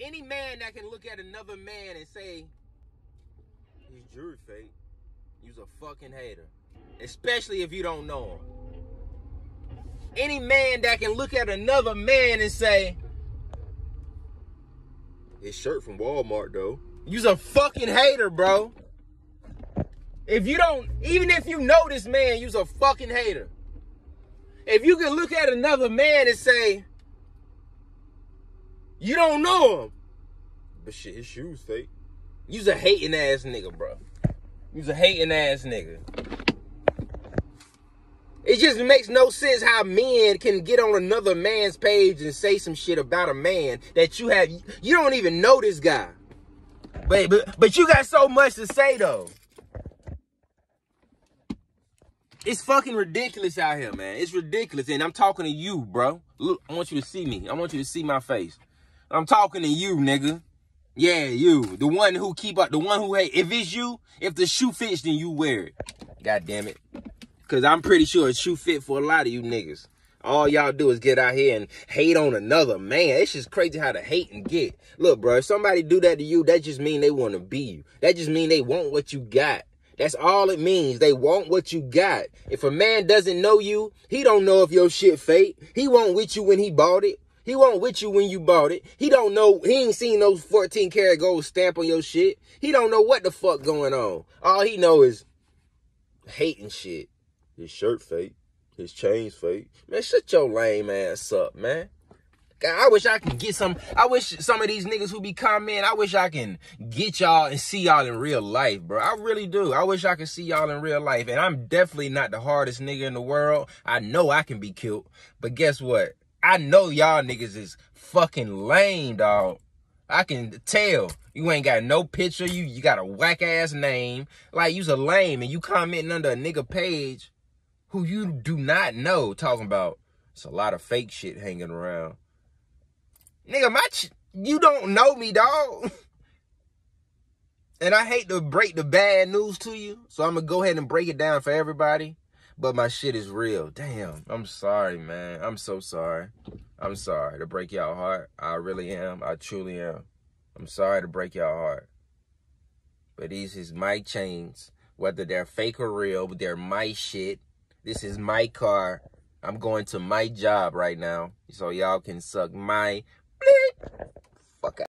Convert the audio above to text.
any man that can look at another man and say he's jury fake, you's a fucking hater. Especially if you don't know him. Any man that can look at another man and say his shirt from Walmart though. You's a fucking hater, bro. If you don't, even if you know this man, you's a fucking hater. If you can look at another man and say, you don't know him, but shit, his shoes fake. You's a hating ass nigga, bro. You's a hating ass nigga. It just makes no sense how men can get on another man's page and say some shit about a man that you have you don't even know this guy. But but, but you got so much to say though. It's fucking ridiculous out here, man. It's ridiculous. And I'm talking to you, bro. Look, I want you to see me. I want you to see my face. I'm talking to you, nigga. Yeah, you. The one who keep up, the one who hate. If it's you, if the shoe fits, then you wear it. God damn it. Cause I'm pretty sure a shoe fit for a lot of you niggas. All y'all do is get out here and hate on another man. It's just crazy how to hate and get. Look, bro, if somebody do that to you, that just mean they want to be you. That just mean they want what you got. That's all it means. They want what you got. If a man doesn't know you, he don't know if your shit fake. He won't with you when he bought it. He won't with you when you bought it. He don't know. He ain't seen those 14 karat gold stamp on your shit. He don't know what the fuck going on. All he know is hating shit. His shirt fake. His chains fake. Man, shut your lame ass up, man. God, I wish I can get some. I wish some of these niggas who be commenting, I wish I can get y'all and see y'all in real life, bro. I really do. I wish I could see y'all in real life. And I'm definitely not the hardest nigga in the world. I know I can be killed. But guess what? I know y'all niggas is fucking lame, dog. I can tell. You ain't got no picture. You you got a whack ass name. Like you's a lame and you commenting under a nigga page who you do not know talking about it's a lot of fake shit hanging around. Nigga, my you don't know me, dog. and I hate to break the bad news to you, so I'm gonna go ahead and break it down for everybody. But my shit is real. Damn, I'm sorry, man. I'm so sorry. I'm sorry to break y'all heart. I really am. I truly am. I'm sorry to break y'all heart. But these is my chains. Whether they're fake or real, but they're my shit. This is my car. I'm going to my job right now. So y'all can suck my.